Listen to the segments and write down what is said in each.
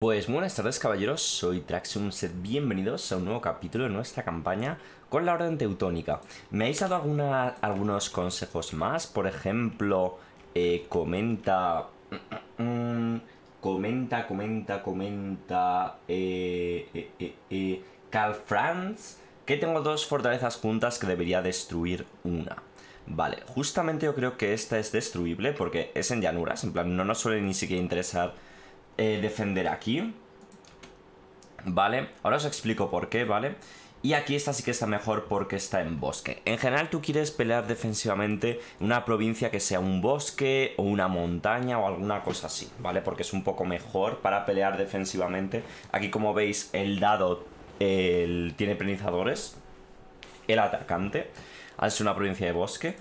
Pues buenas tardes caballeros, soy Traxium Set, bienvenidos a un nuevo capítulo de nuestra campaña con la Orden Teutónica. Me habéis dado algunos consejos más, por ejemplo, eh, comenta... comenta, comenta, comenta... Eh, eh, eh, eh, Carl Franz, que tengo dos fortalezas juntas que debería destruir una. Vale, justamente yo creo que esta es destruible porque es en llanuras, en plan, no nos suele ni siquiera interesar eh, defender aquí. Vale, ahora os explico por qué, ¿vale? Y aquí esta sí que está mejor porque está en bosque. En general tú quieres pelear defensivamente una provincia que sea un bosque o una montaña o alguna cosa así, ¿vale? Porque es un poco mejor para pelear defensivamente. Aquí como veis el dado el, tiene penizadores, el atacante, al ser una provincia de bosque.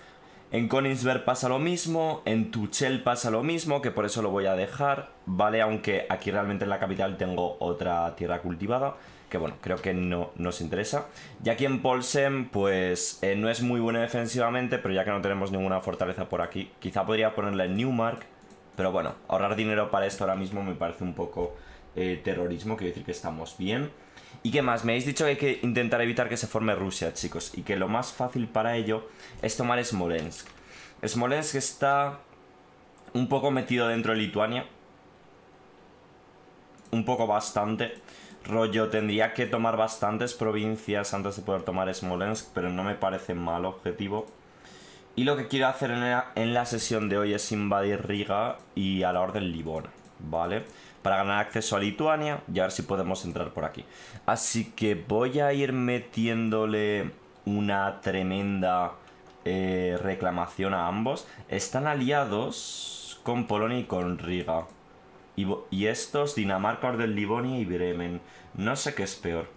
En Königsberg pasa lo mismo, en Tuchel pasa lo mismo, que por eso lo voy a dejar, ¿vale? Aunque aquí realmente en la capital tengo otra tierra cultivada, que bueno, creo que no nos interesa. Y aquí en Polsen, pues eh, no es muy buena defensivamente, pero ya que no tenemos ninguna fortaleza por aquí, quizá podría ponerla en Newmark, pero bueno, ahorrar dinero para esto ahora mismo me parece un poco eh, terrorismo, quiero decir que estamos bien. ¿Y qué más? Me habéis dicho que hay que intentar evitar que se forme Rusia, chicos. Y que lo más fácil para ello es tomar Smolensk. Smolensk está un poco metido dentro de Lituania. Un poco bastante. Rollo, tendría que tomar bastantes provincias antes de poder tomar Smolensk, pero no me parece mal objetivo. Y lo que quiero hacer en la, sesión de hoy es invadir Riga y a la orden Livona, ¿vale? Para ganar acceso a Lituania y a ver si podemos entrar por aquí. Así que voy a ir metiéndole una tremenda eh, reclamación a ambos. Están aliados con Polonia y con Riga. Y, y estos, Dinamarca, Orden Livonia y Bremen. No sé qué es peor.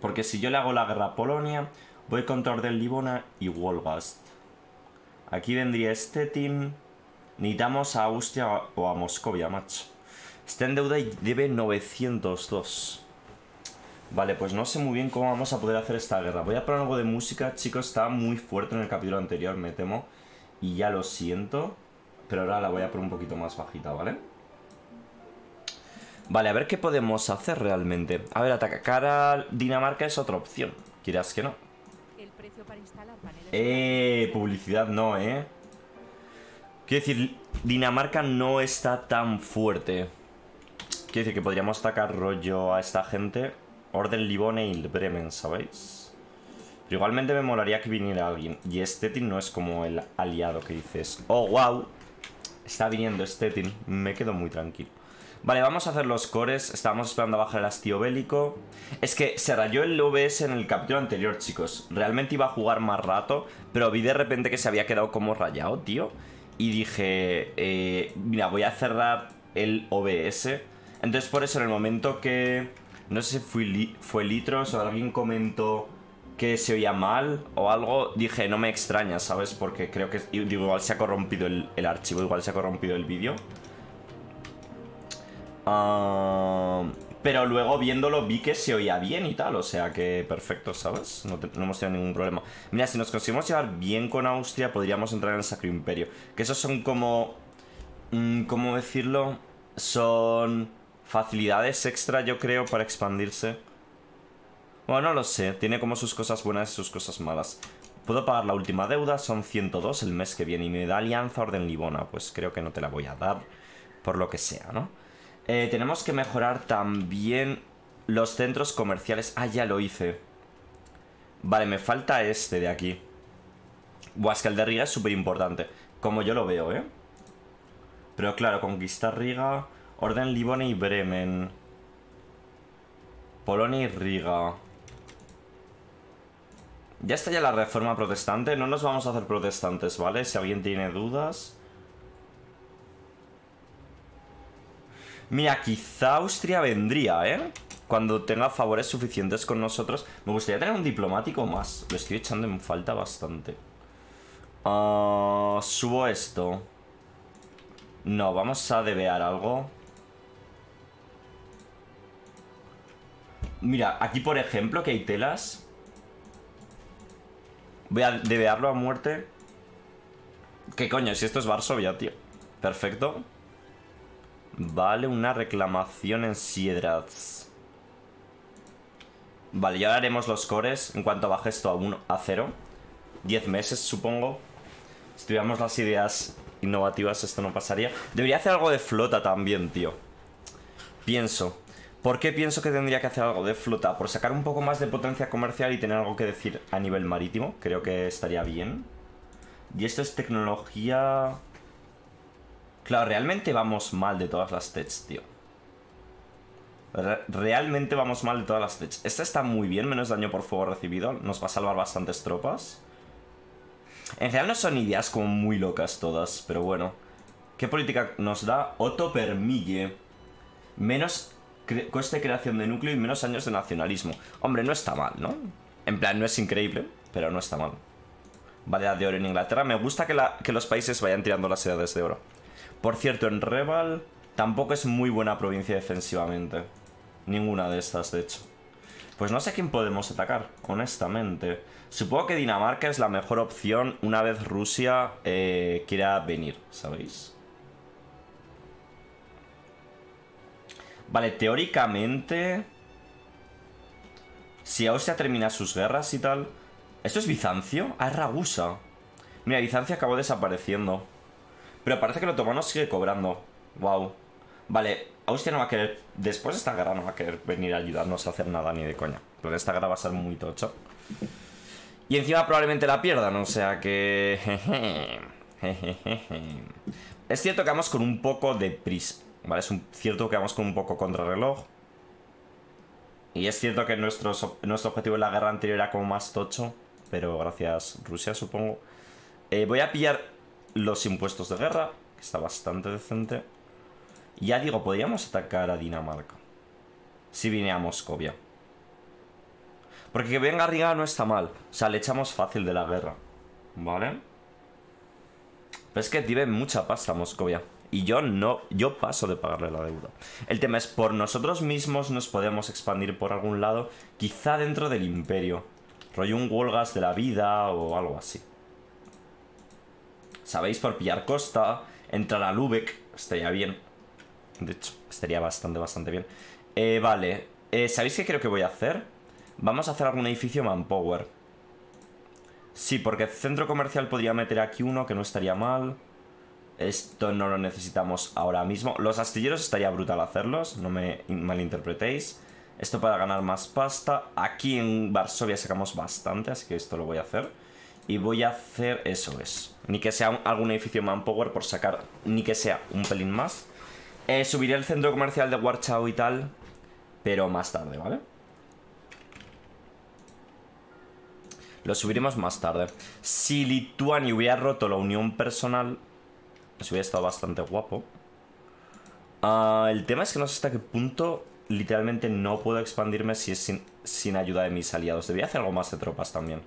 Porque si yo le hago la guerra a Polonia, voy contra Orden Livona y Wolgast. Aquí vendría Stettin. Necesitamos a Austria o a Moscovia, macho. Está en deuda y debe 902. Vale, pues no sé muy bien cómo vamos a poder hacer esta guerra. Voy a poner algo de música, chicos. Estaba muy fuerte en el capítulo anterior, me temo. Y ya lo siento. Pero ahora la voy a poner un poquito más bajita, ¿vale? Vale, a ver qué podemos hacer realmente. A ver, atacar a Dinamarca es otra opción. Quieras que no. El precio para instalar paneles Eh, publicidad no, ¿eh? Quiero decir, Dinamarca no está tan fuerte. Quiero decir que podríamos atacar rollo a esta gente. Orden Livone y Bremen, ¿sabéis? Pero igualmente me molaría que viniera alguien. Y Stettin no es como el aliado que dices. Oh, wow. Está viniendo Stettin. Me quedo muy tranquilo. Vale, vamos a hacer los cores. Estábamos esperando a bajar el hastío bélico. Es que se rayó el OBS en el capítulo anterior, chicos. Realmente iba a jugar más rato, pero vi de repente que se había quedado como rayado, tío. Y dije, eh, mira, voy a cerrar el OBS. Entonces por eso en el momento que... No sé si fue, li- fue Litros o alguien comentó que se oía mal o algo, dije, no me extraña, ¿sabes? Porque creo que igual se ha corrompido el, archivo, igual se ha corrompido el vídeo. Ah, pero luego viéndolo vi que se oía bien y tal, o sea que perfecto, ¿sabes? No, hemos tenido ningún problema. Mira, si nos conseguimos llevar bien con Austria, podríamos entrar en el Sacro Imperio. Que esos son como... mm, ¿Cómo decirlo? Son facilidades extra, yo creo, para expandirse. Bueno, no lo sé, tiene como sus cosas buenas y sus cosas malas. Puedo pagar la última deuda, son 102 el mes que viene y me da alianza Orden Livona, pues creo que no te la voy a dar, por lo que sea, ¿no? Eh, tenemos que mejorar también los centros comerciales. Ah, ya lo hice. Vale, me falta este de aquí. Buah, es el de Riga es súper importante, como yo lo veo, ¿eh? Pero claro, conquistar Riga, Orden Livone y Bremen. Polonia y Riga. Ya está ya la reforma protestante. No nos vamos a hacer protestantes, ¿vale? Si alguien tiene dudas. Mira, quizá Austria vendría, ¿eh? Cuando tenga favores suficientes con nosotros. Me gustaría tener un diplomático más. Lo estoy echando en falta bastante. Ah, subo esto. No, vamos a debear algo. Mira, aquí por ejemplo que hay telas. Voy a debearlo a muerte. ¿Qué coño? Si esto es Varsovia, tío. Perfecto. Vale, una reclamación en Siedrats. Vale, ya haremos los cores en cuanto baje esto a, uno, a 0. 10 meses, supongo. Si tuviéramos las ideas innovativas, esto no pasaría. Debería hacer algo de flota también, tío. Pienso. ¿Por qué pienso que tendría que hacer algo de flota? Por sacar un poco más de potencia comercial y tener algo que decir a nivel marítimo. Creo que estaría bien. Y esto es tecnología... Claro, realmente vamos mal de todas las techs, tío. realmente vamos mal de todas las techs. Esta está muy bien, menos daño por fuego recibido. Nos va a salvar bastantes tropas. En general no son ideas como muy locas todas, pero bueno. ¿Qué política nos da? Otto Permille. Menos coste de creación de núcleo y menos años de nacionalismo. Hombre, no está mal, ¿no? En plan, no es increíble, pero no está mal. Variedad de oro en Inglaterra. Me gusta que, que los países vayan tirando las edades de oro. Por cierto, en Reval tampoco es muy buena provincia defensivamente. Ninguna de estas, de hecho. Pues no sé quién podemos atacar, honestamente. Supongo que Dinamarca es la mejor opción una vez Rusia eh, quiera venir, ¿sabéis? Vale, teóricamente... Si Austria termina sus guerras y tal... ¿Esto es Bizancio? Ah, es Ragusa. Mira, Bizancio acabó desapareciendo. Pero parece que el otomano sigue cobrando. Wow. Vale, Austria no va a querer... Después de esta guerra no va a querer venir a ayudarnos a hacer nada ni de coña. Pero esta guerra va a ser muy tocho. Y encima probablemente la pierdan, o sea que... es cierto que vamos con un poco de prisa. ¿Vale? Es cierto que vamos con un poco contrarreloj. Y es cierto que nuestro, nuestro objetivo en la guerra anterior era como más tocho. Pero gracias Rusia, supongo. Eh, voy a pillar los impuestos de guerra, que está bastante decente. Ya digo, podríamos atacar a Dinamarca. Si viene a Moscovia. Porque que venga Riga no está mal. O sea, le echamos fácil de la guerra. ¿Vale? Pero es que tiene mucha pasta Moscovia. Y yo no, yo paso de pagarle la deuda. El tema es, por nosotros mismos nos podemos expandir por algún lado, quizá dentro del imperio. Rollo un Wolgas de la vida o algo así. ¿Sabéis? Por pillar costa, entrar a Lubeck, estaría bien. De hecho, estaría bastante, bastante bien. Eh, vale, eh, ¿sabéis qué creo que voy a hacer? Vamos a hacer algún edificio manpower. Sí, porque centro comercial podría meter aquí uno que no estaría mal. Esto no lo necesitamos ahora mismo. Los astilleros estaría brutal hacerlos, no me malinterpretéis. Esto para ganar más pasta. Aquí en Varsovia sacamos bastante, así que esto lo voy a hacer. Y voy a hacer eso es. Ni que sea algún edificio manpower por sacar, ni que sea un pelín más. Eh, subiré el centro comercial de Warchao y tal, pero más tarde, ¿vale? Lo subiremos más tarde. Si Lituania hubiera roto la unión personal, eso hubiera estado bastante guapo. Ah, el tema es que no sé hasta qué punto literalmente no puedo expandirme si es sin, sin ayuda de mis aliados. Debería hacer algo más de tropas también.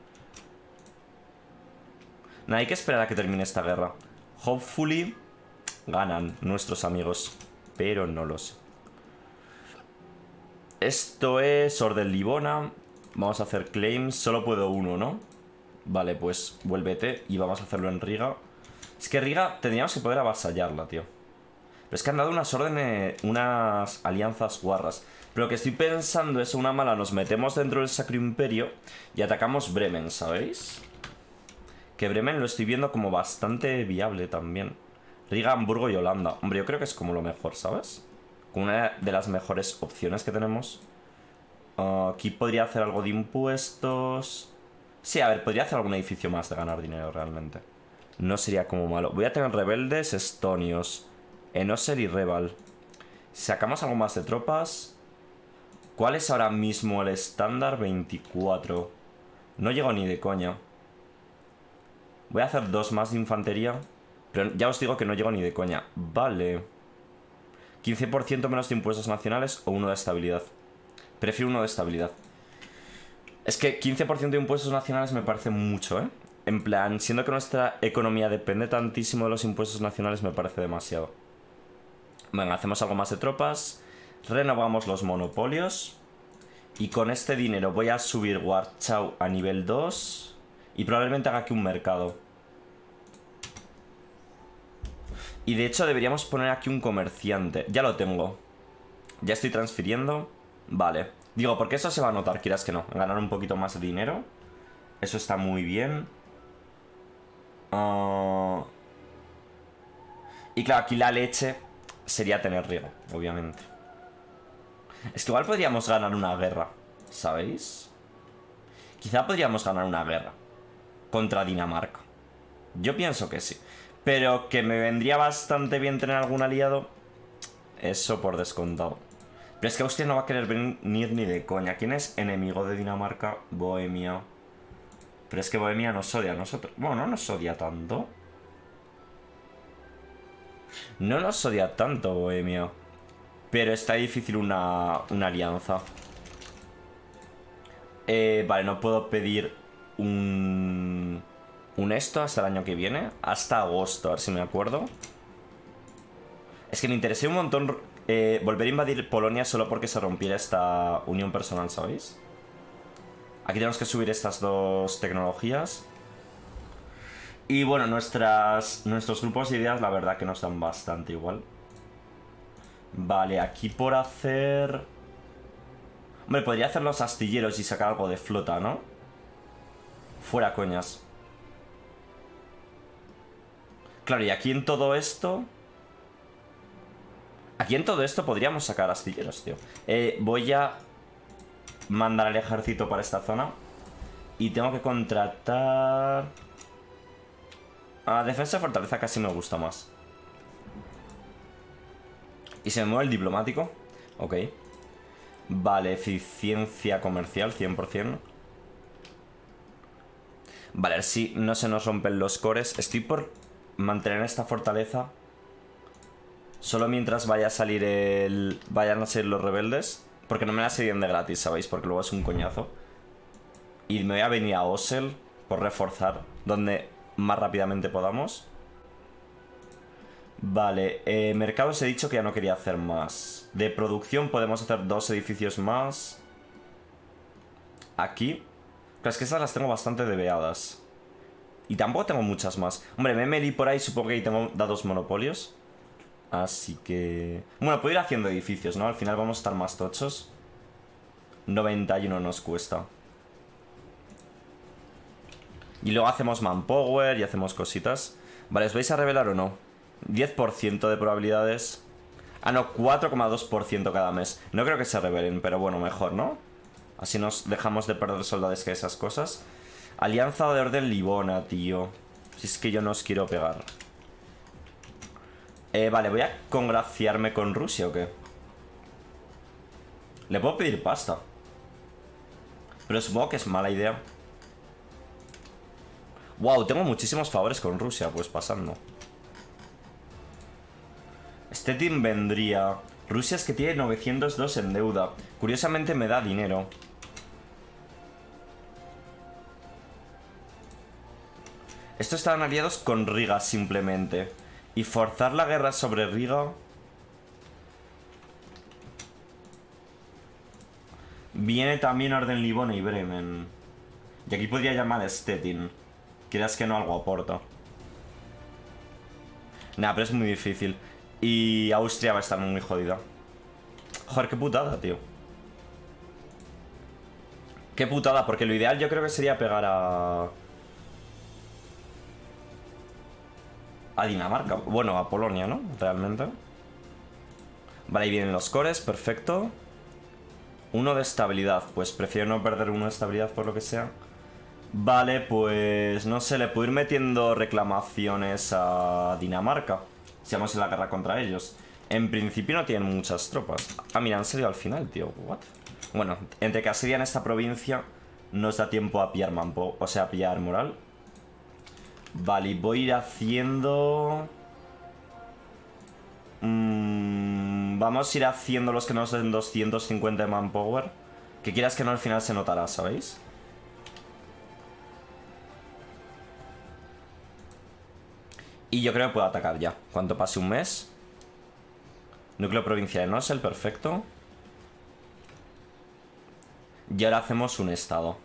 Nada, hay que esperar a que termine esta guerra. Hopefully ganan nuestros amigos, pero no lo sé. Esto es Orden Libona. Vamos a hacer claims. Solo puedo uno, ¿no? Vale, pues vuélvete y vamos a hacerlo en Riga. Es que Riga tendríamos que poder avasallarla, tío. Pero es que han dado unas órdenes, unas alianzas guarras. Pero lo que estoy pensando es una mala, nos metemos dentro del Sacro Imperio y atacamos Bremen, ¿sabéis? Que Bremen lo estoy viendo como bastante viable también. Riga, Hamburgo y Holanda. Hombre, yo creo que es como lo mejor, ¿sabes? Como una de las mejores opciones que tenemos. Ah, aquí podría hacer algo de impuestos. Sí, a ver, podría hacer algún edificio más de ganar dinero realmente. No sería como malo. Voy a tener rebeldes estonios. Enoser y Reval. Sacamos algo más de tropas. ¿Cuál es ahora mismo el estándar? 24. No llego ni de coña. Voy a hacer dos más de infantería. Pero ya os digo que no llego ni de coña. Vale. 15% menos de impuestos nacionales o uno de estabilidad. Prefiero uno de estabilidad. Es que 15% de impuestos nacionales me parece mucho, ¿eh? En plan, siendo que nuestra economía depende tantísimo de los impuestos nacionales, me parece demasiado. Venga, hacemos algo más de tropas. Renovamos los monopolios. Y con este dinero voy a subir Warchau a nivel 2. Y probablemente haga aquí un mercado. Y de hecho deberíamos poner aquí un comerciante. Ya lo tengo. Ya estoy transfiriendo. Vale. Digo, porque eso se va a notar, quieras que no. Ganar un poquito más de dinero. Eso está muy bien. Ah. Y claro, aquí la leche sería tener riego, obviamente. Es que igual podríamos ganar una guerra, ¿sabéis? Quizá podríamos ganar una guerra contra Dinamarca. Yo pienso que sí. Pero que me vendría bastante bien tener algún aliado, eso por descontado. Pero es que Austria no va a querer venir ni de coña. ¿Quién es enemigo de Dinamarca? Bohemia. Pero es que Bohemia nos odia a nosotros. Bueno, no nos odia tanto. No nos odia tanto, Bohemia. Pero está difícil una, una alianza. Eh, vale, no puedo pedir un... Esto hasta el año que viene. Hasta agosto, a ver si me acuerdo. Es que me interesé un montón eh, volver a invadir Polonia solo porque se rompiera esta unión personal, ¿sabéis? Aquí tenemos que subir estas dos tecnologías. Y bueno, nuestras, nuestros grupos de ideas la verdad que nos dan bastante igual. Vale, aquí por hacer... Hombre, podría hacer los astilleros y sacar algo de flota, ¿no? Fuera coñas. Claro, y aquí en todo esto... Aquí en todo esto podríamos sacar astilleros, tío. Eh, voy a mandar al ejército para esta zona. Y tengo que contratar... A defensa de fortaleza casi me gusta más. Y se me mueve el diplomático. Ok. Vale, eficiencia comercial, 100%. Vale, a ver si no se nos rompen los cores. Estoy por mantener esta fortaleza. Solo mientras vaya a salir el... Vayan a ser los rebeldes. Porque no me la serían de gratis, ¿sabéis? Porque luego es un coñazo. Y me voy a venir a Osel por reforzar donde más rápidamente podamos. Vale, eh, mercados he dicho que ya no quería hacer más. De producción podemos hacer dos edificios más. Aquí. Pero es que estas las tengo bastante debeadas. Y tampoco tengo muchas más. Hombre, me por ahí, supongo que ahí tengo dados monopolios. Así que... Bueno, puedo ir haciendo edificios, ¿no? Al final vamos a estar más tochos. 91 nos cuesta. Y luego hacemos manpower y hacemos cositas. Vale, ¿os vais a revelar o no? 10% de probabilidades. Ah, no, 4,2% cada mes. No creo que se revelen, pero bueno, mejor, ¿no? Así nos dejamos de perder soldados que esas cosas. Alianza de orden Libona, tío. Si es que yo no os quiero pegar. Eh, vale, voy a congraciarme con Rusia o qué. Le puedo pedir pasta. Pero supongo que es mala idea. Wow, tengo muchísimos favores con Rusia, pues pasando. Este team vendría... Rusia es que tiene 902 en deuda. Curiosamente me da dinero. Estos estaban aliados con Riga simplemente. Y forzar la guerra sobre Riga... Viene también Orden Livona y Bremen. Y aquí podría llamar Stettin. Quieras que no algo aporta. Nah, pero es muy difícil. Y Austria va a estar muy jodida. Joder, qué putada, tío. Qué putada, porque lo ideal yo creo que sería pegar a... A Dinamarca. Bueno, a Polonia, ¿no? Realmente. Vale, ahí vienen los cores, perfecto. Uno de estabilidad. Pues prefiero no perder uno de estabilidad por lo que sea. Vale, pues no sé, le puedo ir metiendo reclamaciones a Dinamarca. Si vamos en la guerra contra ellos. En principio no tienen muchas tropas. Ah, mira, han salido al final, tío. What? Bueno, entre que asedian esta provincia, nos da tiempo a pillar Mampo, o sea, a pillar moral. Vale, voy a ir haciendo... Mm, vamos a ir haciendo los que nos den 250 de manpower. Que quieras que no al final se notará, ¿sabéis? Y yo creo que puedo atacar ya. Cuando pase un mes. Núcleo provincial de Nosel, perfecto. Y ahora hacemos un estado.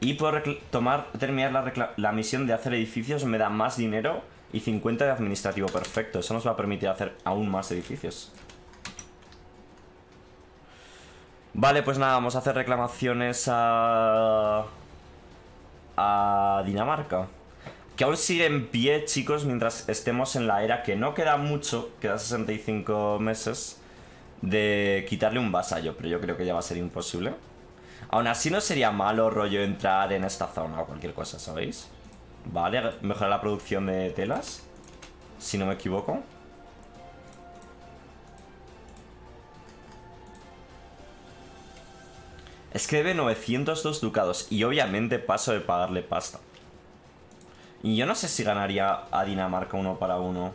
Y puedo tomar, terminar la, la, misión de hacer edificios me da más dinero Y 50 de administrativo perfecto. Eso nos va a permitir hacer aún más edificios. Vale, pues nada, vamos a hacer reclamaciones a... A Dinamarca. Que aún sigue en pie, chicos, mientras estemos en la era que no queda mucho, queda 65 meses, de quitarle un vasallo, pero yo creo que ya va a ser imposible. Aún así no sería malo rollo entrar en esta zona o cualquier cosa, ¿sabéis? Vale, mejorar la producción de telas, si no me equivoco. Es que debe 902 ducados y obviamente paso de pagarle pasta. Y yo no sé si ganaría a Dinamarca uno para uno.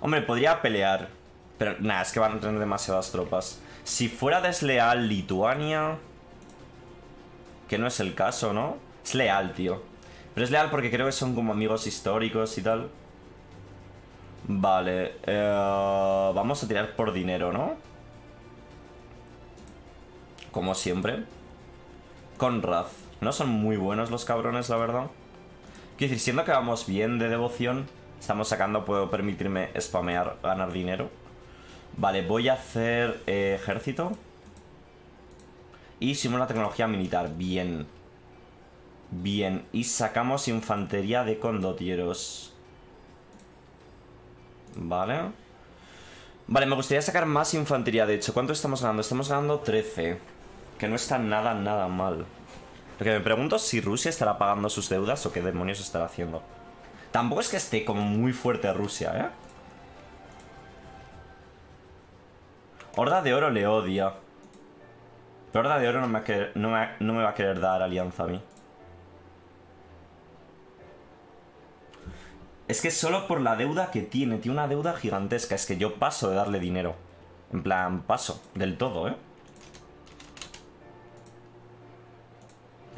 Hombre, podría pelear. Pero nada, es que van a tener demasiadas tropas. Si fuera desleal Lituania... Que no es el caso, ¿no? Es leal, tío. Pero es leal porque creo que son como amigos históricos y tal. Vale. Eh, vamos a tirar por dinero, ¿no? Como siempre. Con Raz. No son muy buenos los cabrones, la verdad. Quiero decir, siendo que vamos bien de devoción, estamos sacando, puedo permitirme spamear, ganar dinero. Vale, voy a hacer eh, ejército. Y simula tecnología militar. Bien. Bien. Y sacamos infantería de condotieros. Vale. Vale, me gustaría sacar más infantería, de hecho. ¿Cuánto estamos ganando? Estamos ganando 13. Que no está nada, nada mal. Lo que me pregunto es si Rusia estará pagando sus deudas o qué demonios estará haciendo. Tampoco es que esté como muy fuerte Rusia, ¿eh? Horda de Oro le odia. Horda de Oro no me, va a querer dar alianza a mí. Es que solo por la deuda que tiene, tiene una deuda gigantesca. Es que yo paso de darle dinero. En plan, paso. Del todo, ¿eh?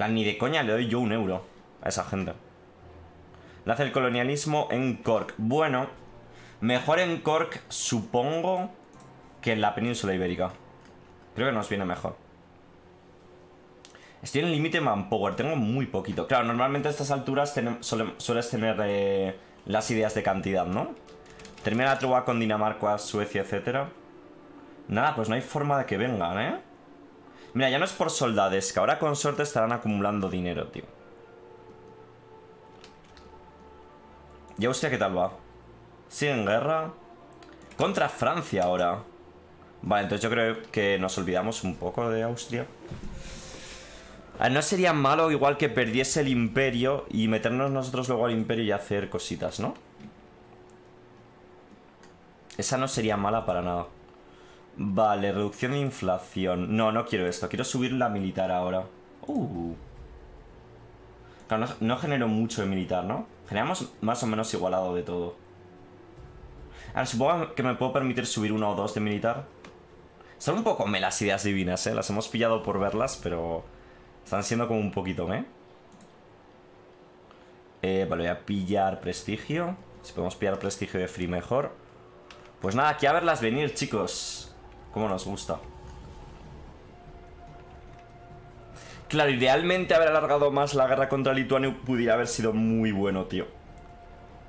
ni de coña le doy yo un euro a esa gente. Nace el colonialismo en Cork. Bueno, mejor en Cork, supongo, que en la península ibérica. Creo que nos viene mejor. Estoy en el límite manpower, tengo muy poquito. Claro, normalmente a estas alturas sueles tener eh, las ideas de cantidad, ¿no? Termina la tregua con Dinamarca, Suecia, etcétera. Nada, pues no hay forma de que vengan, ¿eh? Mira, ya no es por soldades, que ahora con suerte estarán acumulando dinero, tío. ¿Y Austria qué tal va? Sigue en guerra. Contra Francia ahora. Vale, entonces yo creo que nos olvidamos un poco de Austria. no sería malo igual que perdiese el imperio y meternos nosotros luego al imperio y hacer cositas, ¿no? Esa no sería mala para nada. Vale, reducción de inflación. No, no quiero esto. Quiero subir la militar ahora. Uh. Claro, no, genero mucho de militar, ¿no? Generamos más o menos igualado de todo. Ahora, supongo que me puedo permitir subir uno o dos de militar. Son un poco me las ideas divinas, ¿eh? Las hemos pillado por verlas, pero... Están siendo como un poquito me. Eh, vale, voy a pillar prestigio. Si podemos pillar prestigio de free mejor. Pues nada, aquí a verlas venir, chicos. Como nos gusta. Claro, idealmente haber alargado más la guerra contra Lituania pudiera haber sido muy bueno, tío.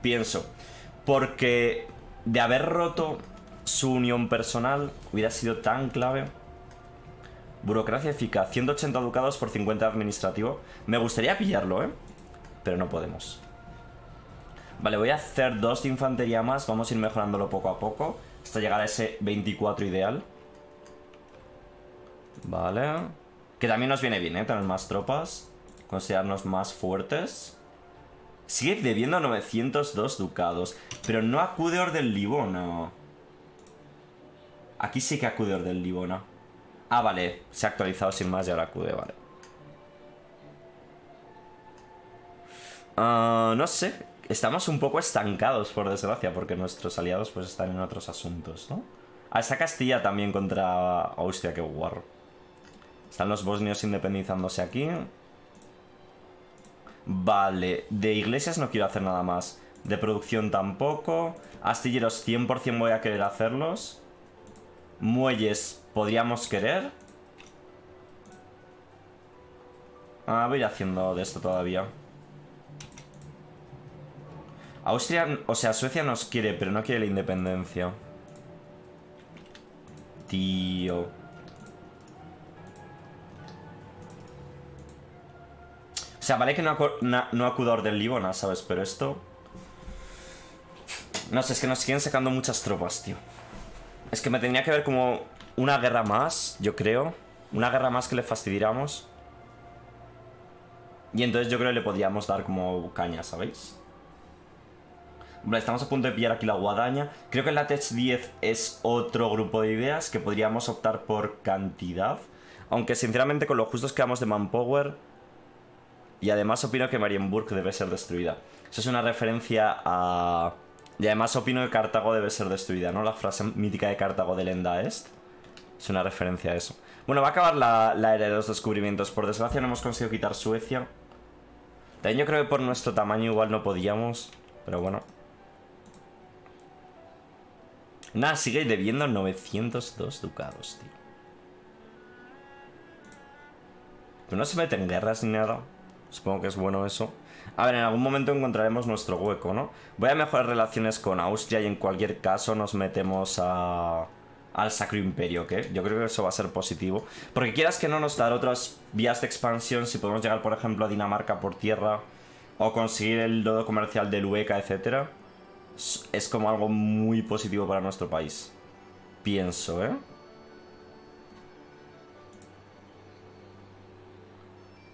Pienso. Porque de haber roto su unión personal hubiera sido tan clave. Burocracia eficaz. 180 ducados por 50 administrativo. Me gustaría pillarlo, ¿eh? Pero no podemos. Vale, voy a hacer dos de infantería más. Vamos a ir mejorándolo poco a poco. Hasta llegar a ese 24 ideal. Vale. Que también nos viene bien, ¿eh? Tener más tropas. Considerarnos más fuertes. Sigue debiendo 902 ducados. Pero no acude Orden Libona. Aquí sí que acude Orden Libona. Ah, vale. Se ha actualizado sin más y ahora acude, vale. Ah, no sé. Estamos un poco estancados, por desgracia, porque nuestros aliados pues están en otros asuntos, ¿no? Ah, está Castilla también contra Austria, qué guarro. Están los bosnios independizándose aquí. Vale, de iglesias no quiero hacer nada más. De producción tampoco. Astilleros 100% voy a querer hacerlos. Muelles podríamos querer. Ah, voy haciendo de esto todavía. Austria, o sea, Suecia nos quiere, pero no quiere la independencia. Tío. O sea, vale que no, no acudo a Orden Libona, ¿sabes? Pero esto... No sé, es que nos siguen sacando muchas tropas, tío. Es que me tenía que ver como una guerra más, yo creo. Una guerra más que le fastidiáramos. Y entonces yo creo que le podríamos dar como caña, ¿sabéis? Vale, estamos a punto de pillar aquí la guadaña. Creo que la Tech 10 es otro grupo de ideas que podríamos optar por cantidad. Aunque sinceramente con lo justos que vamos de manpower. Y además opino que Marienburg debe ser destruida. Eso es una referencia a... Y además opino que Cartago debe ser destruida, ¿no? La frase mítica de Cartago de Lenda Est. Es una referencia a eso. Bueno, va a acabar la, la era de los descubrimientos. Por desgracia no hemos conseguido quitar Suecia. También yo creo que por nuestro tamaño igual no podíamos. Pero bueno. Nada, sigue debiendo 902 ducados, tío. Pero no se mete en guerras ni nada. Supongo que es bueno eso. A ver, en algún momento encontraremos nuestro hueco, ¿no? Voy a mejorar relaciones con Austria y en cualquier caso nos metemos a... al Sacro Imperio, ¿ok? Yo creo que eso va a ser positivo. Porque quieras que no nos dar otras vías de expansión, si podemos llegar, por ejemplo, a Dinamarca por tierra o conseguir el dodo comercial de Lueca, etcétera es como algo muy positivo para nuestro país. Pienso, ¿eh?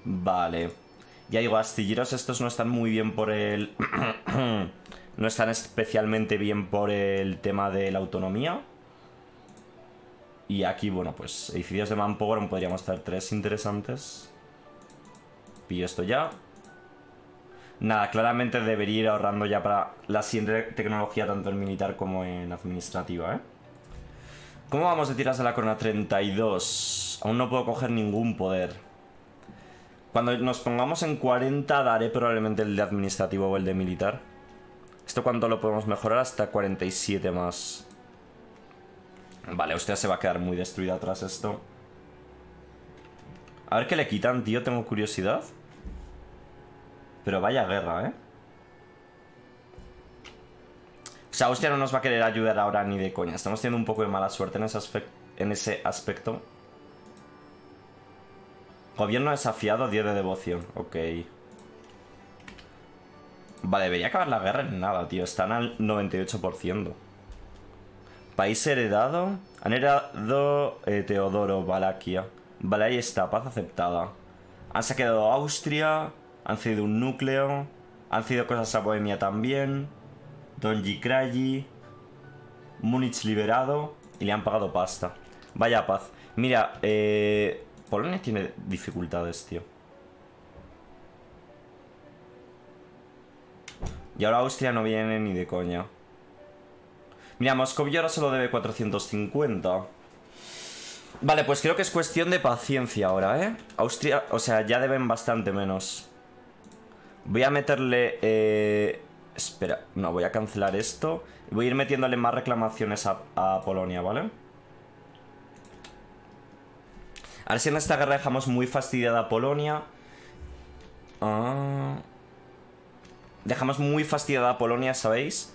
Vale. Ya digo, astilleros estos no están muy bien por el... no están especialmente bien por el tema de la autonomía. Y aquí, bueno, pues edificios de manpower podríamos hacer tres interesantes. Pillo esto ya. Nada, claramente debería ir ahorrando ya para la siguiente tecnología, tanto en militar como en administrativa, ¿eh? ¿Cómo vamos de tiras de la corona? 32. Aún no puedo coger ningún poder. Cuando nos pongamos en 40 daré probablemente el de administrativo o el de militar. ¿Esto cuánto lo podemos mejorar? Hasta 47 más. Vale, usted se va a quedar muy destruida tras esto. A ver qué le quitan, tío, tengo curiosidad. Pero vaya guerra, ¿eh? O sea, Austria no nos va a querer ayudar ahora ni de coña. Estamos teniendo un poco de mala suerte en ese, en ese aspecto. Gobierno desafiado, 10 de devoción. Ok. Vale, debería acabar la guerra en nada, tío. Están al 98%. País heredado. Han heredado eh, Teodoro, Valaquia. Vale, ahí está, paz aceptada. Han saqueado Austria. Han sido un núcleo. Han sido cosas a Bohemia también. Donji Krayi. Múnich liberado. Y le han pagado pasta. Vaya paz. Mira, eh, Polonia tiene dificultades, tío. Y ahora Austria no viene ni de coña. Mira, Moscovia ahora solo debe 450. Vale, pues creo que es cuestión de paciencia ahora, ¿eh? Austria, o sea, ya deben bastante menos. Voy a meterle... Eh... Espera, no, voy a cancelar esto. Voy a ir metiéndole más reclamaciones a, Polonia, ¿vale? Ver si en esta guerra dejamos muy fastidiada a Polonia. Ah. Dejamos muy fastidiada a Polonia, ¿sabéis?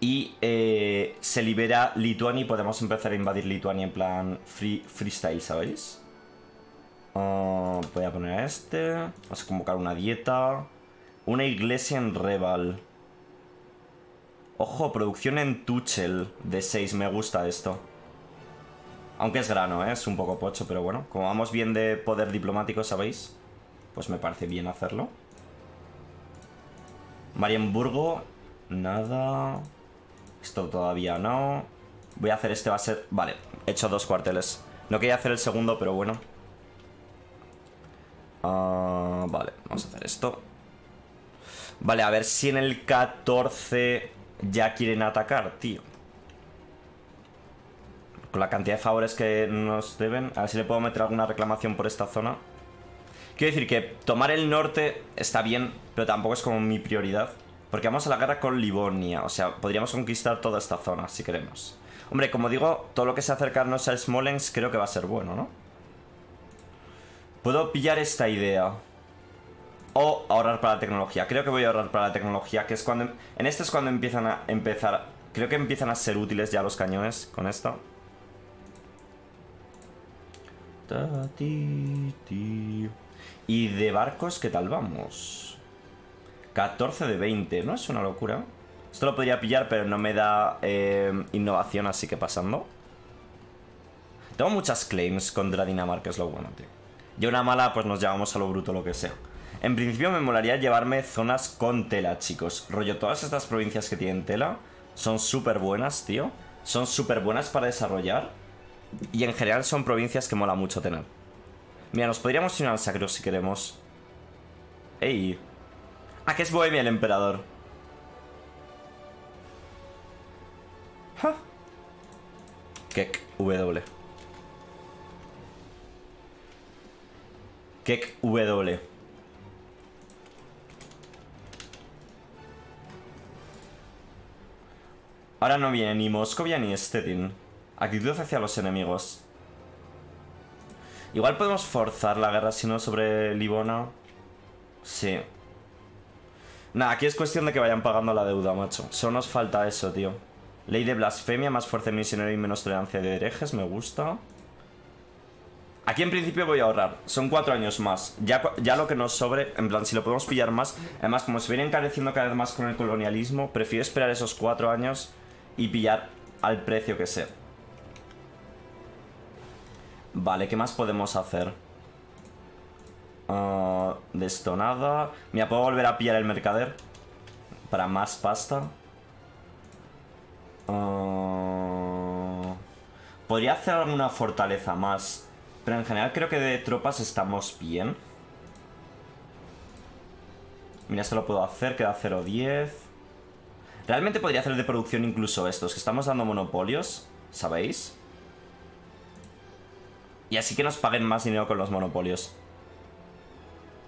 Y eh, se libera Lituania y podemos empezar a invadir Lituania en plan free, freestyle, ¿sabéis? Ah, voy a poner a este. Vamos a convocar una dieta. Una iglesia en Reval. Ojo, producción en Tuchel de 6. Me gusta esto. Aunque es grano, ¿eh? es un poco pocho, pero bueno. Como vamos bien de poder diplomático, ¿sabéis? Pues me parece bien hacerlo. Marienburgo. Nada. Esto todavía no. Voy a hacer este, va a ser... Vale, he hecho dos cuarteles. No quería hacer el segundo, pero bueno. Ah, vale, vamos a hacer esto. Vale, a ver si en el 14 ya quieren atacar, tío. Con la cantidad de favores que nos deben. A ver si le puedo meter alguna reclamación por esta zona. Quiero decir que tomar el norte está bien, pero tampoco es como mi prioridad. Porque vamos a la guerra con Livonia. O sea, podríamos conquistar toda esta zona si queremos. Hombre, como digo, todo lo que se acercarnos a Smolensk creo que va a ser bueno, ¿no? Puedo pillar esta idea. o ahorrar para la tecnología. Creo que voy a ahorrar para la tecnología, que es cuando... En este es cuando empiezan a empezar... Creo que empiezan a ser útiles ya los cañones con esto. Y de barcos, ¿qué tal vamos? 14 de 20, ¿no? Es una locura. Esto lo podría pillar, pero no me da eh, innovación, así que pasando. Tengo muchas claims contra Dinamarca, es lo bueno, tío. Y una mala, pues nos llevamos a lo bruto, lo que sea. En principio me molaría llevarme zonas con tela, chicos. Rollo, todas estas provincias que tienen tela son súper buenas, tío. Son súper buenas para desarrollar. Y en general son provincias que mola mucho tener. Mira, nos podríamos ir al sacro si queremos. ¡Ey! ¿A qué es Bohemia el emperador? Ja. Kek W. Kek W. Ahora no viene ni Moscovia ni Stettin. Actitud hacia los enemigos. Igual podemos forzar la guerra si no sobre Livona. Sí. Nada, aquí es cuestión de que vayan pagando la deuda, macho. Solo nos falta eso, tío. Ley de blasfemia, más fuerza misionero y menos tolerancia de herejes, me gusta. Aquí en principio voy a ahorrar. Son cuatro años más. Ya, ya lo que nos sobre, en plan, si lo podemos pillar más. Además, como se viene encareciendo cada vez más con el colonialismo, prefiero esperar esos cuatro años y pillar al precio que sea. Vale, ¿qué más podemos hacer? Uh, de esto nada. Mira, puedo volver a pillar el mercader. Para más pasta. Uh, podría hacer alguna fortaleza más. Pero en general creo que de tropas estamos bien. Mira, esto lo puedo hacer, queda 0.10. Realmente podría hacer de producción incluso estos, que estamos dando monopolios, ¿sabéis? Y así que nos paguen más dinero con los monopolios.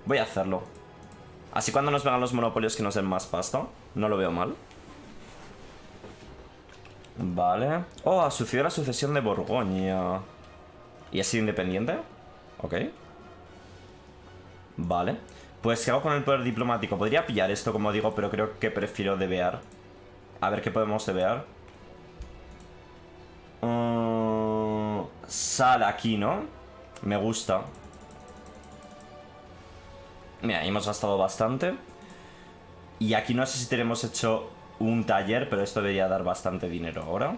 Voy a hacerlo. Así cuando nos vengan los monopolios que nos den más pasta. No lo veo mal. Vale. Oh, ha sucedido la sucesión de Borgoña. ¿Y ha sido independiente? Ok. Vale. Pues, ¿qué hago con el poder diplomático? Podría pillar esto, como digo, pero creo que prefiero debear. A ver qué podemos debear. Uh, sal aquí, ¿no? Me gusta. Mira, hemos gastado bastante. Y aquí no sé si tenemos hecho un taller, pero esto debería dar bastante dinero ahora.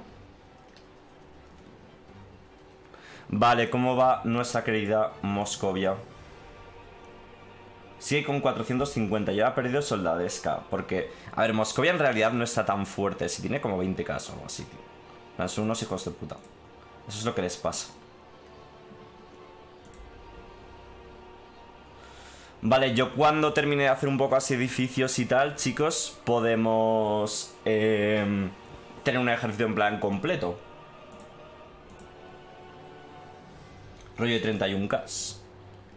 Vale, ¿cómo va nuestra querida Moscovia? Sigue con 450, ya ha perdido soldadesca. Porque, a ver, Moscovia en realidad no está tan fuerte. Si tiene como 20 casos o así, tío. Son unos hijos de puta. Eso es lo que les pasa. Vale, yo cuando termine de hacer un poco así edificios y tal, chicos, podemos eh, tener un ejército en plan completo. Rollo de 31k.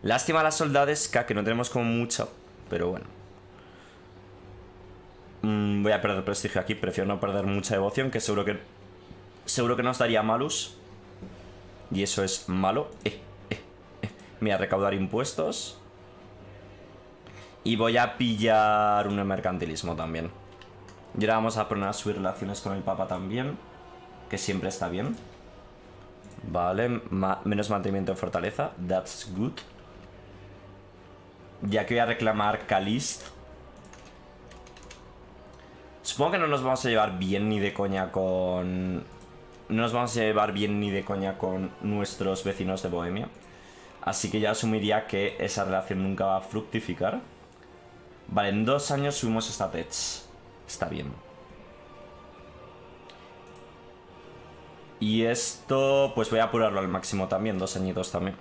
Lástima a las soldadesca, que no tenemos como mucho, pero bueno. Mm, voy a perder prestigio aquí, prefiero no perder mucha devoción, que seguro que seguro que nos daría malus. Y eso es malo. Eh, eh, eh. Mira, recaudar impuestos. Y voy a pillar un mercantilismo también. Y ahora vamos a poner a subir relaciones con el Papa también. Que siempre está bien. Vale, menos mantenimiento de fortaleza. That's good. Ya que voy a reclamar Calist. Supongo que no nos vamos a llevar bien ni de coña con... No nos vamos a llevar bien ni de coña con nuestros vecinos de Bohemia. Así que ya asumiría que esa relación nunca va a fructificar. Vale, en dos años subimos esta tech. Está bien. Y esto, pues voy a apurarlo al máximo también, dos añitos también.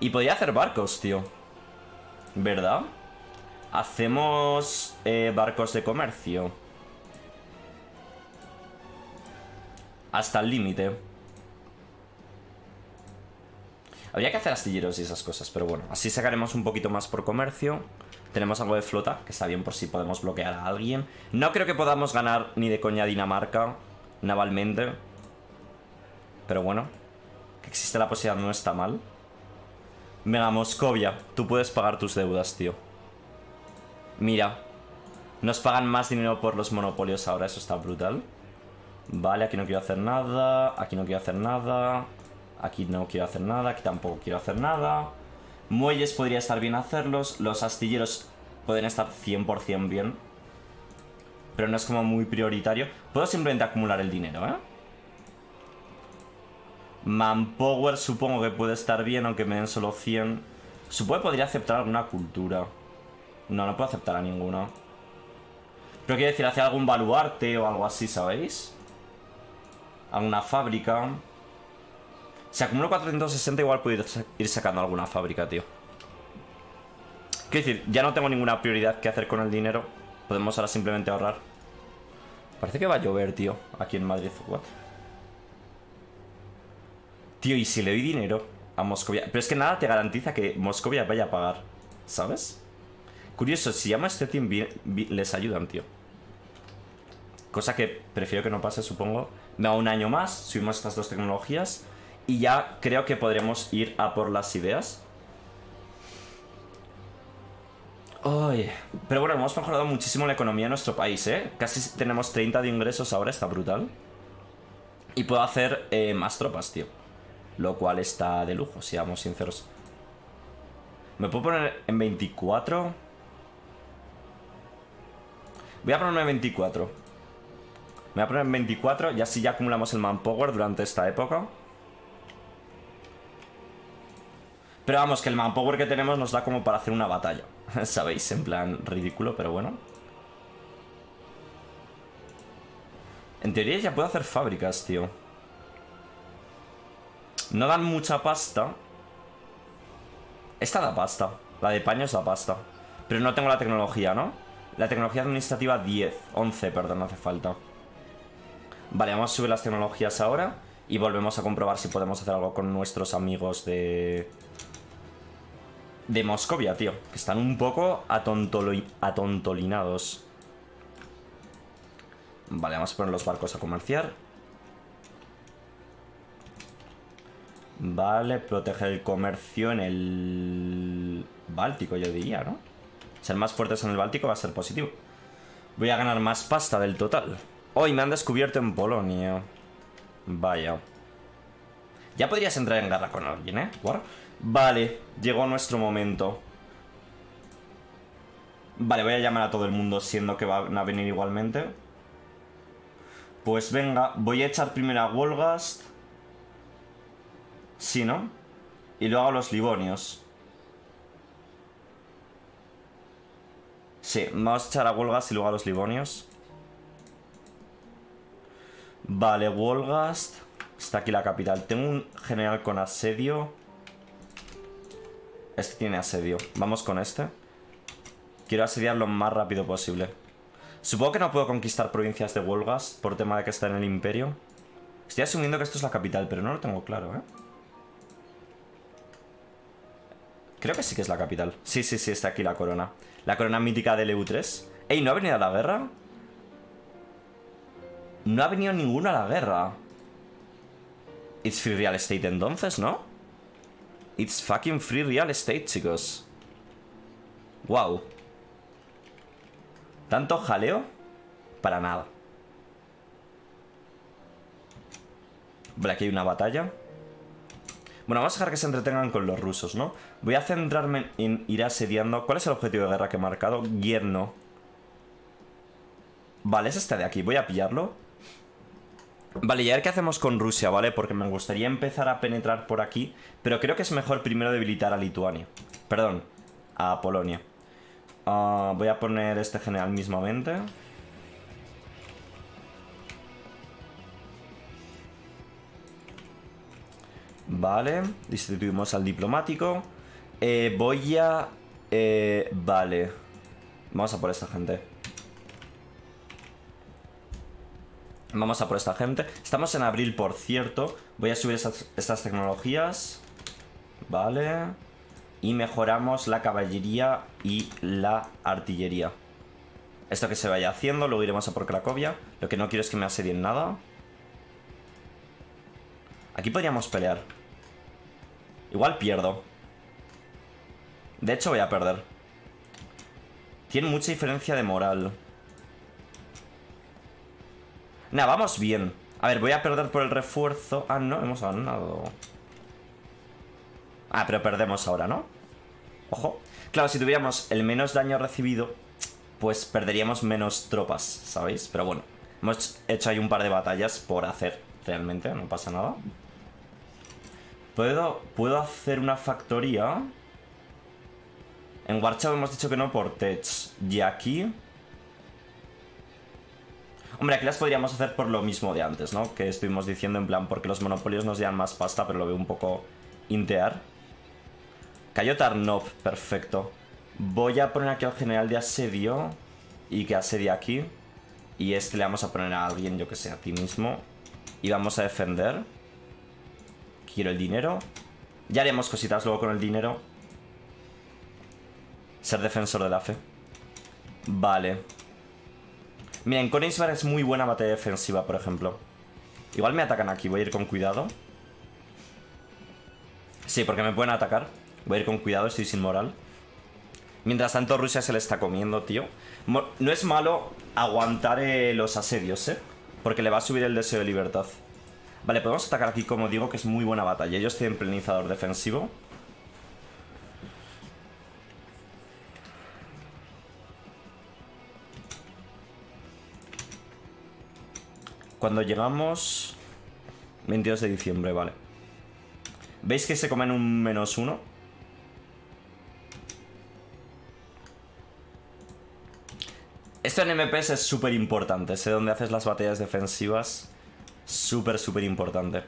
Y podría hacer barcos, tío. ¿Verdad? Hacemos eh, barcos de comercio. Hasta el límite. Habría que hacer astilleros y esas cosas, pero bueno, así sacaremos un poquito más por comercio. Tenemos algo de flota, que está bien por si podemos bloquear a alguien. No creo que podamos ganar ni de coña Dinamarca, navalmente. Pero bueno. que existe la posibilidad no está mal. Venga, Moscovia, tú puedes pagar tus deudas, tío. Mira, nos pagan más dinero por los monopolios ahora, eso está brutal. Vale, aquí no quiero hacer nada, aquí no quiero hacer nada, aquí no quiero hacer nada, aquí tampoco quiero hacer nada. Muelles podría estar bien hacerlos, los astilleros pueden estar 100% bien. Pero no es como muy prioritario. Puedo simplemente acumular el dinero, ¿eh? Manpower supongo que puede estar bien, aunque me den solo 100. Supongo que podría aceptar alguna cultura. No, no puedo aceptar a ninguna. Pero quiero decir, hacer algún baluarte o algo así, ¿sabéis? Alguna fábrica. Si acumulo 460 igual puedo ir sacando alguna fábrica, tío. Quiero decir, ya no tengo ninguna prioridad que hacer con el dinero. Podemos ahora simplemente ahorrar. Parece que va a llover, tío, aquí en Madrid. What? Tío, ¿y si le doy dinero a Moscovia? Pero es que nada te garantiza que Moscovia vaya a pagar, ¿sabes? Curioso, si llama a este team, les ayudan, tío. Cosa que prefiero que no pase, supongo. Da un año más, subimos estas dos tecnologías. Y ya creo que podremos ir a por las ideas. Ay, pero bueno, hemos mejorado muchísimo la economía de nuestro país, ¿eh? Casi tenemos 30 de ingresos ahora, está brutal. Y puedo hacer eh, más tropas, tío. Lo cual está de lujo, seamos sinceros. ¿Me puedo poner en 24? Voy a ponerme en 24. Me voy a poner en 24 y así ya acumulamos el manpower durante esta época. Pero vamos, que el manpower que tenemos nos da como para hacer una batalla. ¿Sabéis? En plan ridículo, pero bueno. En teoría ya puedo hacer fábricas, tío. No dan mucha pasta. Esta da pasta. La de paños da pasta. Pero no tengo la tecnología, ¿no? La tecnología administrativa 10. 11, perdón, no hace falta. Vale, vamos a subir las tecnologías ahora. Y volvemos a comprobar si podemos hacer algo con nuestros amigos de de Moscovia, tío. Que están un poco atontolinados. Vale, vamos a poner los barcos a comerciar. Vale, proteger el comercio en el Báltico, yo diría, ¿no? Ser más fuertes en el Báltico va a ser positivo. Voy a ganar más pasta del total. Hoy me han descubierto en Polonia. Vaya. Ya podrías entrar en guerra con alguien, ¿eh? Vale, llegó nuestro momento. Vale, voy a llamar a todo el mundo siendo que van a venir igualmente. Pues venga, voy a echar primero a Wolgast. Sí, ¿no? Y luego a los Livonios. Sí, vamos a echar a Wolgast y luego a los Livonios. Vale, Wolgast. Está aquí la capital. Tengo un general con asedio. Este tiene asedio. Vamos con este. Quiero asediar lo más rápido posible. Supongo que no puedo conquistar provincias de Wolgas por tema de que está en el imperio. Estoy asumiendo que esto es la capital, pero no lo tengo claro, ¿eh? Creo que sí que es la capital. Sí, sí, sí, está aquí la corona. La corona mítica del EU3. ¡Ey, no ha venido a la guerra! No ha venido ninguno a la guerra. It's free real estate entonces, ¿no? It's fucking free real estate, chicos. Wow. ¿Tanto jaleo? Para nada. Vale, aquí hay una batalla. Bueno, vamos a dejar que se entretengan con los rusos, ¿no? Voy a centrarme en ir asediando... ¿Cuál es el objetivo de guerra que he marcado? Gierno. Vale, es este de aquí. Voy a pillarlo. Vale, y a ver qué hacemos con Rusia, ¿vale? Porque me gustaría empezar a penetrar por aquí, pero creo que es mejor primero debilitar a Lituania. Perdón, a Polonia. Ah, voy a poner este general mismamente. Vale, distribuimos al diplomático. Eh, voy a... Eh, vale. Vamos a por esta gente. Vamos a por esta gente. Estamos en abril, por cierto. Voy a subir estas, tecnologías. Vale. Y mejoramos la caballería y la artillería. Esto que se vaya haciendo, luego iremos a por Cracovia. Lo que no quiero es que me asedien nada. Aquí podríamos pelear. Igual pierdo. De hecho voy a perder. Tiene mucha diferencia de moral. Nah, vamos bien. A ver, voy a perder por el refuerzo. Ah, no, hemos ganado. Ah, pero perdemos ahora, ¿no? Ojo. Claro, si tuviéramos el menos daño recibido, pues perderíamos menos tropas, ¿sabéis? Pero bueno, hemos hecho ahí un par de batallas por hacer, realmente, no pasa nada. ¿Puedo, puedo hacer una factoría? En Warchau hemos dicho que no por Tech. Y aquí... Hombre, aquí las podríamos hacer por lo mismo de antes, ¿no? Que estuvimos diciendo en plan, porque los monopolios nos dan más pasta, pero lo veo un poco intear. Cayó Tarnov, perfecto. Voy a poner aquí al general de asedio y que asedie aquí. Y este le vamos a poner a alguien, yo que sé, a ti mismo. Y vamos a defender. Quiero el dinero. Ya haremos cositas luego con el dinero. Ser defensor de la fe. Vale. Mira, en Königsberg es muy buena batalla defensiva, por ejemplo. Igual me atacan aquí, voy a ir con cuidado. Sí, porque me pueden atacar. Voy a ir con cuidado, estoy sin moral. Mientras tanto, Rusia se le está comiendo, tío. No es malo aguantar eh, los asedios, ¿eh? Porque le va a subir el deseo de libertad. Vale, podemos atacar aquí, como digo, que es muy buena batalla. Yo estoy en defensivo. Cuando llegamos... 22 de diciembre, vale. ¿Veis que se comen un menos uno? Esto en MPS es súper importante. Sé dónde haces las batallas defensivas. Súper, súper importante.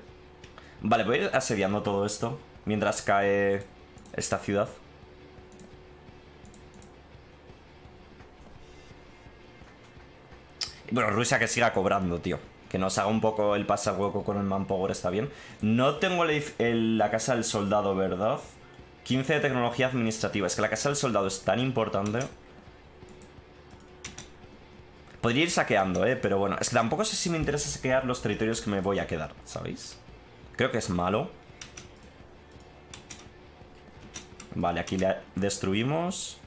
Vale, voy a ir asediando todo esto. Mientras cae esta ciudad. Bueno, Rusia que siga cobrando, tío que nos haga un poco el hueco con el manpower está bien. No tengo la casa del soldado, ¿verdad? 15 de tecnología administrativa. Es que la casa del soldado es tan importante. Podría ir saqueando, ¿eh? Pero bueno, es que tampoco sé si me interesa saquear los territorios que me voy a quedar, ¿sabéis? Creo que es malo. Vale, aquí le destruimos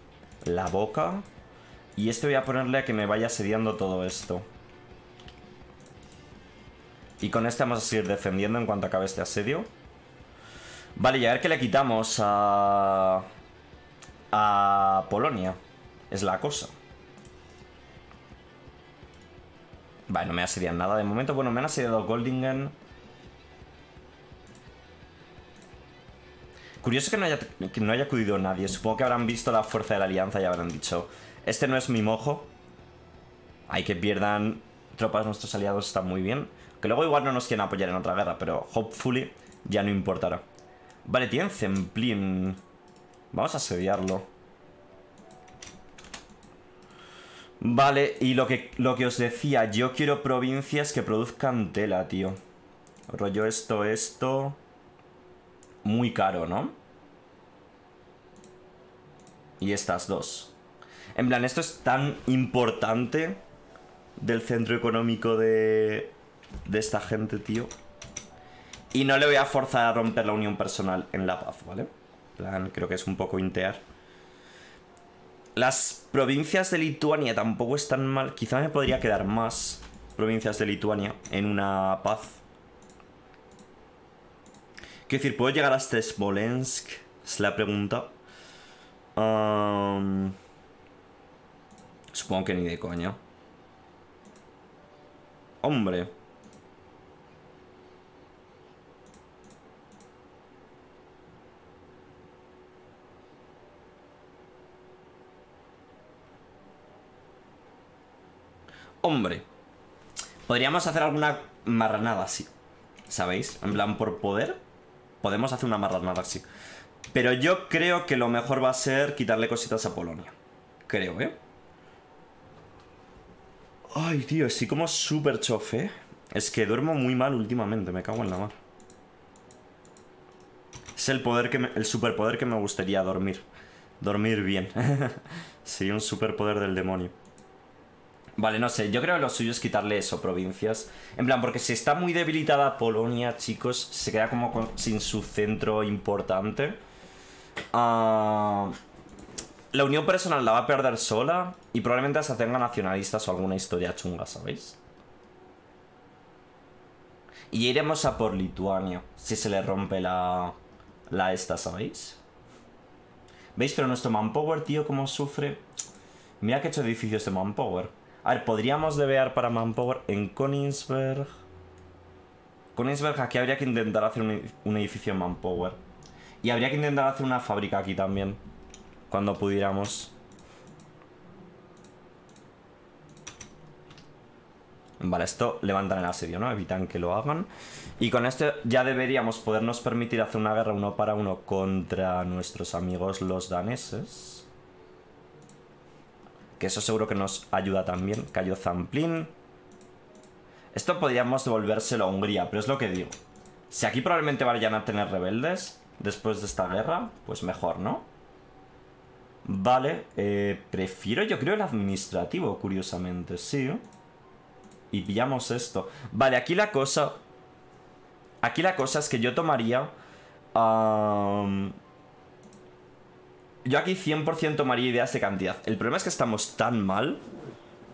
la boca. Y este voy a ponerle a que me vaya asediando todo esto. Y con este vamos a seguir defendiendo en cuanto acabe este asedio. Vale, y a ver qué le quitamos a... A Polonia. Es la cosa. Vale, no me asedian nada de momento. Bueno, me han asediado Goldingen. Curioso que no, haya, que no haya acudido nadie. Supongo que habrán visto la fuerza de la alianza y habrán dicho... Este no es mi mojo. Hay que pierdan tropas nuestros aliados está muy bien. Que luego igual no nos quieren apoyar en otra guerra, pero hopefully ya no importará. Vale, tienen Zemplin. Vamos a asediarlo. Vale, y lo que, lo que os decía, yo quiero provincias que produzcan tela, tío. Rollo esto, esto... Muy caro, ¿no? Y estas dos. En plan, esto es tan importante del centro económico de, de esta gente, tío. Y no le voy a forzar a romper la unión personal en la paz, ¿vale? plan, creo que es un poco intear. Las provincias de Lituania tampoco están mal. Quizá me podría quedar más provincias de Lituania en una paz. Quiero decir, ¿puedo llegar hasta Smolensk? Es la pregunta. supongo que ni de coña. Hombre. Hombre. Podríamos hacer alguna marranada así. ¿Sabéis? En plan, por poder. Podemos hacer una marranada así. Pero yo creo que lo mejor va a ser quitarle cositas a Polonia. Creo, ¿eh? Ay, tío, estoy como súper chofe. Es que duermo muy mal últimamente, me cago en la mar. Es el poder que me, el superpoder que me gustaría dormir. Dormir bien. Sería un superpoder del demonio. Vale, no sé, yo creo que lo suyo es quitarle eso, provincias. En plan, porque si está muy debilitada Polonia, chicos, se queda como sin su centro importante. Ah, la unión personal la va a perder sola y probablemente se tenga nacionalistas o alguna historia chunga, ¿sabéis? Y iremos a por Lituania, si se le rompe la, la esta, ¿sabéis? ¿Veis? Pero nuestro manpower, tío, cómo sufre. Mira que he hecho edificios de manpower. A ver, podríamos debear para manpower en Königsberg. Königsberg, aquí habría que intentar hacer un, ed- un edificio en manpower. Y habría que intentar hacer una fábrica aquí también. Cuando pudiéramos. Vale, esto levantan el asedio, ¿no? Evitan que lo hagan. Y con esto ya deberíamos podernos permitir hacer una guerra uno para uno contra nuestros amigos los daneses. Que eso seguro que nos ayuda también. Cayó Zamplin. Esto podríamos devolvérselo a Hungría, pero es lo que digo. Si aquí probablemente vayan a tener rebeldes después de esta guerra, pues mejor, ¿no? Vale, eh, prefiero yo creo el administrativo, curiosamente, sí. Y pillamos esto. Vale, aquí la cosa... Aquí la cosa es que yo tomaría... yo aquí 100% tomaría ideas de cantidad. El problema es que estamos tan mal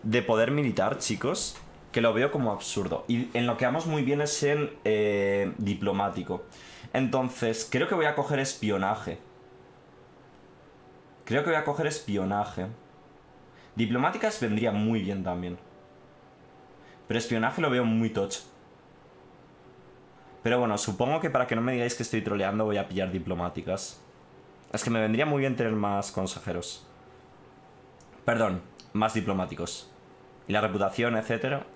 de poder militar, chicos, que lo veo como absurdo. Y en lo que vamos muy bien es en eh, diplomático. Entonces, creo que voy a coger espionaje. Creo que voy a coger espionaje. Diplomáticas vendría muy bien también. Pero espionaje lo veo muy tocho. Pero bueno, supongo que para que no me digáis que estoy troleando voy a pillar diplomáticas. Es que me vendría muy bien tener más consejeros. Perdón, más diplomáticos. Y la reputación, etcétera.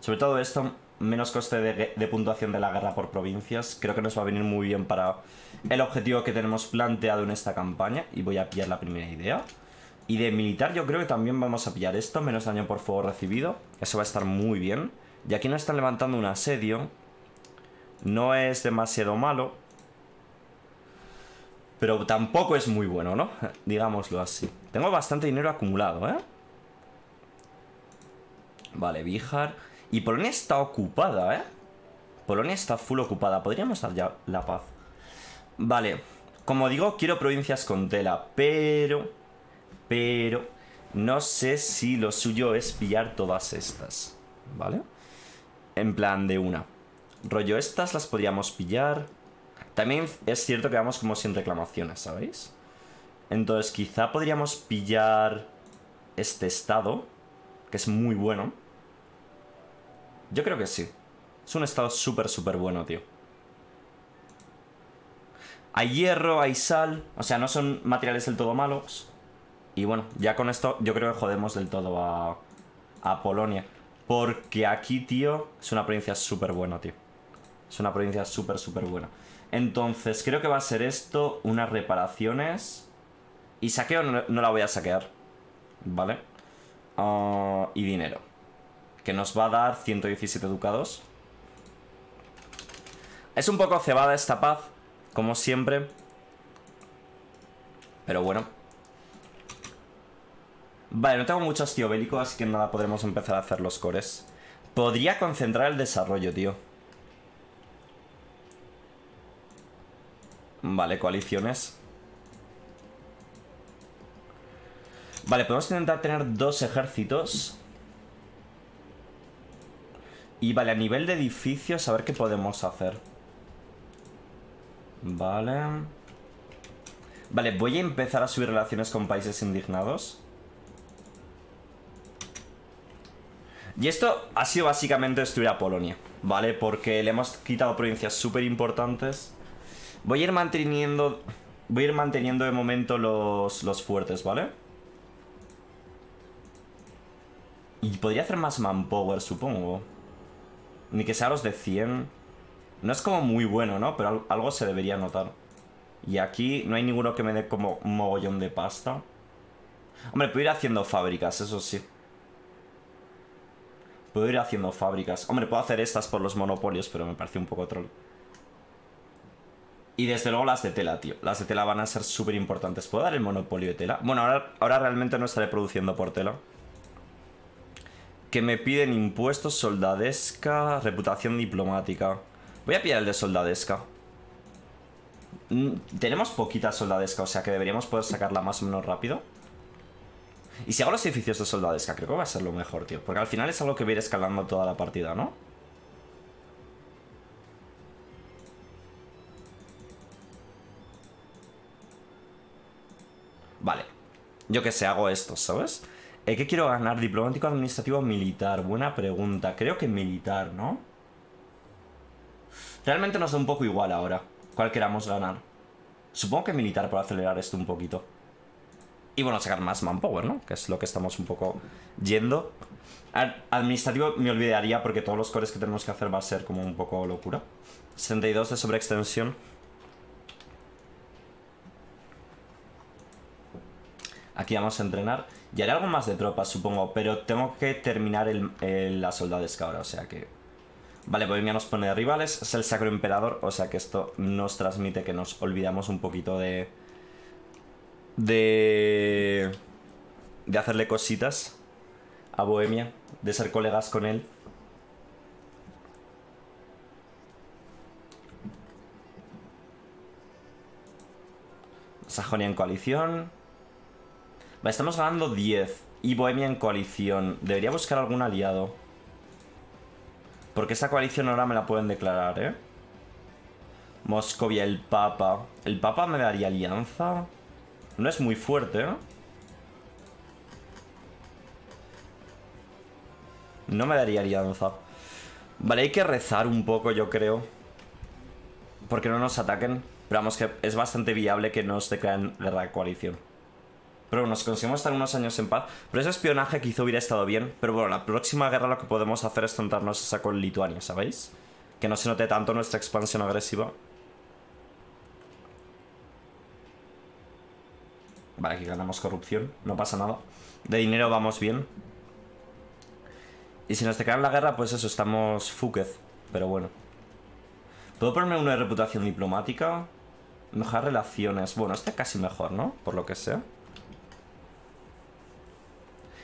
Sobre todo esto, menos coste de, de puntuación de la guerra por provincias. Creo que nos va a venir muy bien para el objetivo que tenemos planteado en esta campaña. Y voy a pillar la primera idea. Y de militar yo creo que también vamos a pillar esto, menos daño por fuego recibido. Eso va a estar muy bien. Y aquí nos están levantando un asedio. No es demasiado malo. Pero tampoco es muy bueno, ¿no? Digámoslo así. Tengo bastante dinero acumulado, ¿eh? Vale, Bihar. Y Polonia está ocupada, ¿eh? Polonia está full ocupada. Podríamos dar ya la paz. Vale. Como digo, quiero provincias con tela, pero... Pero... No sé si lo suyo es pillar todas estas. ¿Vale? En plan de una. Rollo, estas las podríamos pillar. También es cierto que vamos como sin reclamaciones, ¿sabéis? Entonces quizá podríamos pillar este estado, que es muy bueno. Yo creo que sí. Es un estado súper, súper bueno, tío. Hay hierro, hay sal. O sea, no son materiales del todo malos. Y bueno, ya con esto yo creo que jodemos del todo a, Polonia. Porque aquí, tío, es una provincia súper buena, tío. Es una provincia súper, súper buena. Entonces, creo que va a ser esto, unas reparaciones. Y saqueo no, la voy a saquear. ¿Vale? Ah, y dinero. Que nos va a dar 117 ducados. Es un poco cebada esta paz, como siempre. Pero bueno. Vale, no tengo mucho hastío bélico, así que nada, podremos empezar a hacer los cores. Podría concentrar el desarrollo, tío. Vale, coaliciones. Vale, podemos intentar tener dos ejércitos. Y vale, a nivel de edificios, a ver qué podemos hacer. Vale. Vale, voy a empezar a subir relaciones con países indignados. Y esto ha sido básicamente destruir a Polonia, ¿vale? Porque le hemos quitado provincias súper importantes. Voy a ir manteniendo. Voy a ir manteniendo de momento los, los fuertes, ¿vale? Y podría hacer más manpower, supongo. Ni que sea los de 100. No es como muy bueno, ¿no? Pero al- algo se debería notar. Y aquí no hay ninguno que me dé como un mogollón de pasta. Hombre, puedo ir haciendo fábricas, eso sí. Puedo ir haciendo fábricas. Hombre, puedo hacer estas por los monopolios, pero me parece un poco troll. Y desde luego las de tela, tío. Las de tela van a ser súper importantes. ¿Puedo dar el monopolio de tela? Bueno, ahora, ahora realmente no estaré produciendo por tela. Que me piden impuestos, soldadesca, reputación diplomática. Voy a pillar el de soldadesca. Mm, Tenemos poquita soldadesca, o sea que deberíamos poder sacarla más o menos rápido. Y si hago los edificios de soldadesca, creo que va a ser lo mejor, tío. Porque al final es algo que va a ir escalando toda la partida, ¿no? Vale. Yo que sé, hago esto, ¿sabes? Eh, ¿Qué quiero ganar? ¿Diplomático, administrativo, militar? Buena pregunta. Creo que militar, ¿no? Realmente nos da un poco igual ahora. ¿Cuál queramos ganar? Supongo que militar para acelerar esto un poquito. Y bueno, sacar más manpower, ¿no? Que es lo que estamos un poco yendo. Ad- Administrativo me olvidaría porque todos los cores que tenemos que hacer va a ser como un poco locura. 62 de sobreextensión. Aquí vamos a entrenar. Y haré algo más de tropas, supongo. Pero tengo que terminar el, el- la soldadesca ahora, o sea que... Vale, Bohemia nos pone de rivales. Es el Sacro Emperador, o sea que esto nos transmite que nos olvidamos un poquito de... De... De hacerle cositas a Bohemia. De ser colegas con él. Sajonia en coalición. Vale, estamos ganando 10. Y Bohemia en coalición. Debería buscar algún aliado. Porque esa coalición ahora me la pueden declarar, ¿eh? Moscovia, el Papa. ¿El Papa me daría alianza? No es muy fuerte, ¿eh? No me daría alianza. Vale, hay que rezar un poco, yo creo. Porque no nos ataquen. Pero vamos, que es bastante viable que nos declaren guerra de coalición. Pero si conseguimos estar unos años en paz. Pero ese espionaje quizá hubiera estado bien. Pero bueno, la próxima guerra lo que podemos hacer es tontarnos esa con Lituania, ¿sabéis? Que no se note tanto nuestra expansión agresiva. Vale, aquí ganamos corrupción. No pasa nada. De dinero vamos bien. Y si nos declaran la guerra, pues eso, estamos fúquez. Pero bueno. ¿Puedo ponerme de reputación diplomática? Mejorar relaciones. Bueno, este casi mejor, ¿no? Por lo que sea.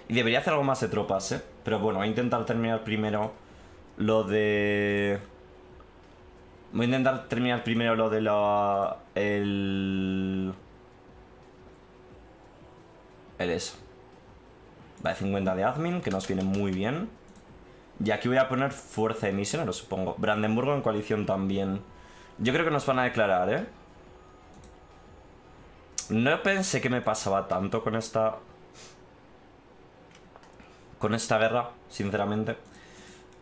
Y debería hacer algo más de tropas, ¿eh? Pero bueno, voy a intentar terminar primero lo de... Voy a intentar terminar primero lo de la... El... El eso. Vale, 50 de admin, que nos viene muy bien. Y aquí voy a poner fuerza de misionero, supongo. Brandenburgo en coalición también. Yo creo que nos van a declarar, ¿eh? No pensé que me pasaba tanto con esta... Con esta guerra, sinceramente.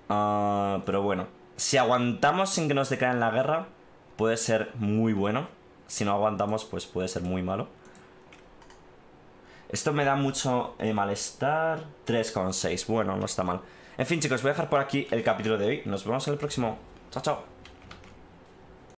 Ah, pero bueno. Si aguantamos sin que nos declaren la guerra, puede ser muy bueno. Si no aguantamos, pues puede ser muy malo. Esto me da mucho eh, malestar. 3,6. Bueno, no está mal. En fin, chicos, voy a dejar por aquí el capítulo de hoy. Nos vemos en el próximo. Chao, chao.